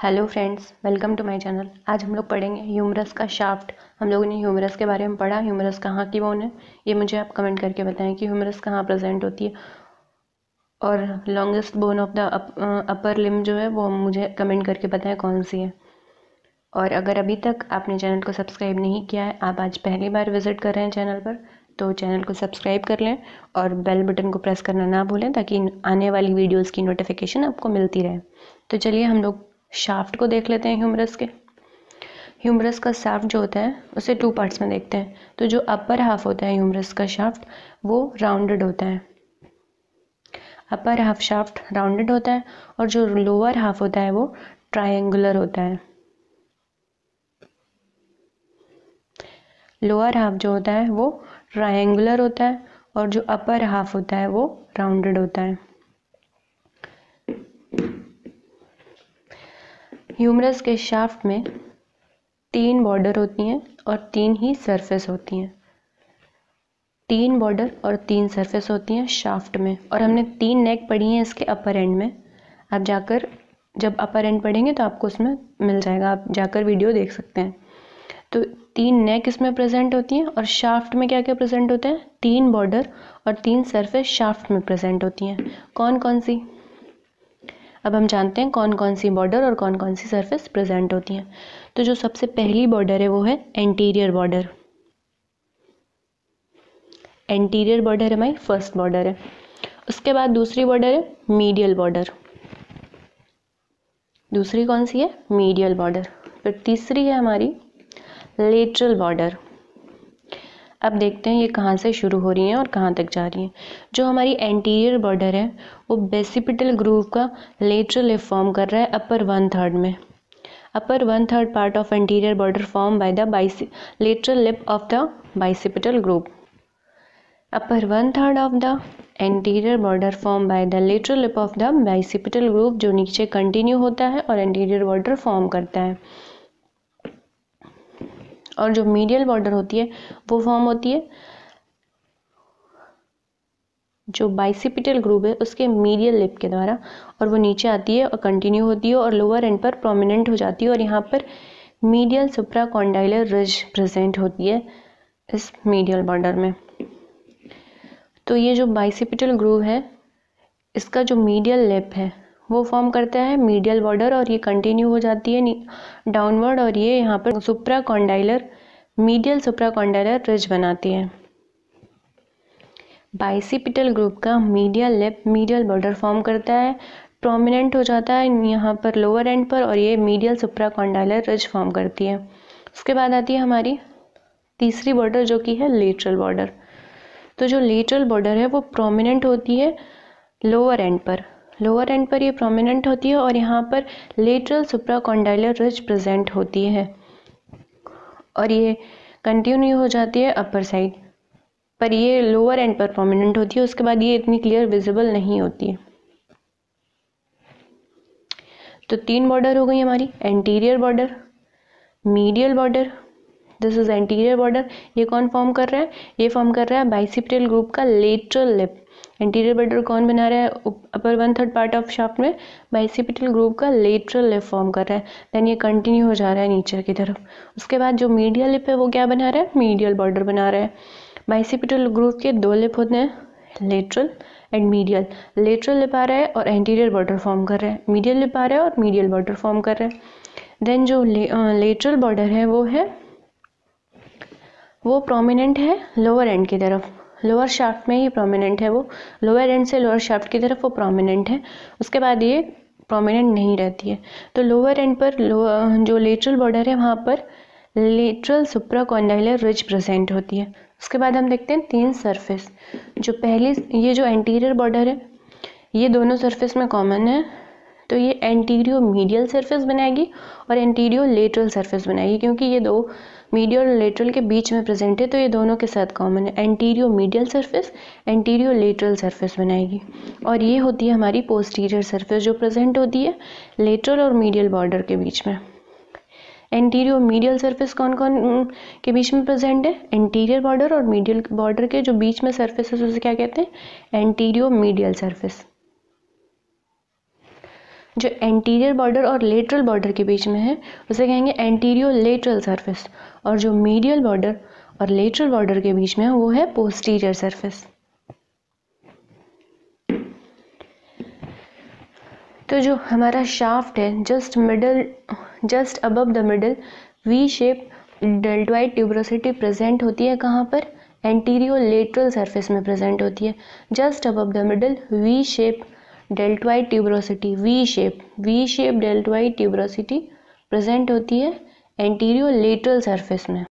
Hello friends welcome to my channel आज हम लोग पढ़ेंगे ह्यूमरस का शाफ्ट हम लोगों ने ह्यूमरस के बारे में पढ़ा ह्यूमरस कहाँ की बोन है? ये मुझे आप कमेंट करके बताएँ कि ह्यूमरस कहाँ प्रेजेंट होती है. और longest bone of the upper limb जो है, वो मुझे कमेंट करके बताएँ कौन सी है. और अगर अभी तक आपने चैनल को सब्सक्राइब नहीं किया है, आप आज पहली बार विज़िट कर रहे हैं चैनल पर तो चैनल को सब्सक्राइब कर लें और बेल बटन को प्रेस करना ना भूलें ताकि आने वाली वीडियोज़ की नोटिफिकेशन आपको मिलती रहे. तो चलिए हम लोग शाफ्ट को देख लेते हैं ह्यूमरस के। ह्यूमरस का शाफ्ट जो होता है, उसे टू पार्ट्स में देखते हैं। तो जो अपर हाफ़ होता है ह्यूमरस का शाफ्ट, वो राउंडेड होता है। अपर हाफ़ शाफ्ट राउंडेड होता है और जो लोअर हाफ़ होता है, वो ट्रायंगुलर होता है। लोअर हाफ़ जो होता है, वो ट्रायंगुलर होता है और जो अपर हाफ़ होता है, वो राउंडेड होता है। ह्यूमरस के शाफ्ट में तीन बॉर्डर होती हैं और तीन ही सरफेस होती हैं। तीन बॉर्डर और तीन सरफेस होती हैं शाफ्ट में। और हमने तीन नेक पढ़ी हैं इसके अपर एंड में। आप जाकर, जब अपर एंड पढ़ेंगे तो आपको उसमें मिल जाएगा। आप जाकर वीडियो देख सकते हैं। तो तीन नेक इसमें प्रेजेंट होती हैं और शाफ्ट में क्या क्या प्रेजेंट होते हैं? तीन बॉर्डर और तीन सरफेस शाफ्ट में प्रेजेंट होती हैं। कौन कौन सी? अब हम जानते हैं कौन कौन सी बॉर्डर और कौन कौन सी सरफेस प्रेजेंट होती हैं। तो जो सबसे पहली बॉर्डर है वो है एंटीरियर बॉर्डर एंटीरियर बॉर्डर हमारी फ़र्स्ट बॉर्डर है। उसके बाद दूसरी बॉर्डर है मीडियल बॉर्डर दूसरी कौन सी है? मीडियल बॉर्डर फिर तीसरी है हमारी लेटरल बॉर्डर अब देखते हैं ये कहाँ से शुरू हो रही हैं और कहाँ तक जा रही हैं। जो हमारी एंटीरियर बॉर्डर है, वो बेसिपिटल ग्रूव का लेटरल फॉर्म कर रहा है अपर वन थर्ड में। Upper one third part of anterior border form by the बाइसि lateral lip of the bicipital group upper one third of the anterior border form by the lateral lip of the bicipital group जो नीचे continue होता है और anterior border form करता है। और जो medial border होती है, वो फॉर्म होती है। जो बाइसिपिटल ग्रुप है, उसके मीडियल लिप के द्वारा, और वो नीचे आती है और कंटिन्यू होती है और लोअर एंड पर प्रोमिनेंट हो जाती है और यहाँ पर मीडियल सुप्रा कॉन्डाइलर रिज प्रेजेंट होती है इस मीडियल बॉर्डर में। तो ये जो बाइसिपिटल ग्रूव है, इसका जो मीडियल लिप है वो फॉर्म करता है मीडियल बॉर्डर और ये कंटिन्यू हो जाती है डाउनवर्ड और ये यहाँ पर सुप्रा कॉन्डाइलर मीडियल सुप्रा कॉन्डाइलर रिज बनाती है। बाइसिपिटल ग्रुप का medial lip medial border form करता है। प्रोमिनेंट हो जाता है यहाँ पर लोअर एंड पर और ये मीडियल सुप्रा कॉन्डाइलर रिज फॉर्म करती है। उसके बाद आती है हमारी तीसरी बॉर्डर जो कि है लेटरल बॉर्डर तो जो लेटरल बॉर्डर है वो प्रोमिनेंट होती है लोअर एंड पर। लोअर एंड पर ये प्रोमिनेंट होती है और यहाँ पर लेटरल सुप्राकॉन्डाइलर रिज प्रेजेंट होती है। और ये कंटिन्यू हो जाती है अपर साइड पर ये लोअर एंड पर प्रोमिनेंट होती है, उसके बाद ये इतनी क्लियर विजिबल नहीं होती है। तो तीन बॉर्डर हो गई हमारी anterior border medial border this is anterior border ये कौन फॉर्म कर रहा है? ये फॉर्म कर रहा है बाइसिप्टल ग्रुप का लेटरल लिप एंटीरियर बॉर्डर कौन बना रहा है? Upper one third part of shaft में बाइसिपिटल ग्रुप का लेटरल लिप फॉर्म कर रहा है. देन ये कंटिन्यू हो जा रहा है नीचे की तरफ़. उसके बाद जो मीडियल लिप है वो क्या बना रहा है? मीडियल बॉर्डर बना रहा है. बाइसिपिटल ग्रुप के दो लिप होते हैं lateral and medial lateral lip आ रहा है और एंटीरियर बॉर्डर फॉर्म कर रहा है. मीडियल लिप आ रहा है और मीडियल बॉर्डर फॉर्म कर रहा है. देन जो लेटरल बॉर्डर है वो है वो प्रोमिनेंट है लोअर एंड की तरफ़। लोअर शाफ्ट में ही प्रोमिनेंट है वो। लोअर एंड से लोअर शाफ्ट की तरफ़ वो प्रोमिनेंट है। उसके बाद ये प्रोमिनेंट नहीं रहती है। तो लोअर एंड पर जो लेटरल बॉर्डर है, वहाँ पर लेटरल सुप्राकॉन्डाइलर रिज प्रेजेंट होती है। उसके बाद हम देखते हैं तीन सरफेस जो पहली, ये जो एंटीरियर बॉर्डर है, ये दोनों सरफेस में कॉमन है। तो ये एंटीरियो मीडियल सरफेस बनाएगी और एंटीरियो लेटरल सरफेस बनाएगी, क्योंकि ये दो मीडियल और लेटरल के बीच में प्रेजेंट है तो ये दोनों के साथ कॉमन है। Antero medial surface antero lateral surface बनाएगी। और ये होती है हमारी पोस्टीरियर सरफेस जो प्रेजेंट होती है लेटरल और मीडियल बॉर्डर के बीच में। एंटीरियो मीडियल सरफेस कौन कौन के बीच में प्रेजेंट है? एंटीरियर बॉर्डर और मीडियल बॉर्डर के जो बीच में सरफेस है, उसे क्या कहते हैं? एंटीरियो मीडियल सरफेस जो एंटीरियर बॉर्डर और लेटरल बॉर्डर के बीच में है, उसे कहेंगे एंटीरियो लेटरल सरफेस और जो मीडियल बॉर्डर और लेटरल बॉर्डर के बीच में है, वो है पोस्टीरियर सरफेस तो जो हमारा शाफ्ट है just middle just above the middle V shape deltoid tuberosity present होती है कहाँ पर? एंटीरियो लेटरल सरफेस में प्रेजेंट होती है. Just above the middle V shape deltoid tuberosity V shape V shape deltoid tuberosity present होती है एंटीरियर लेटरल सरफेस में।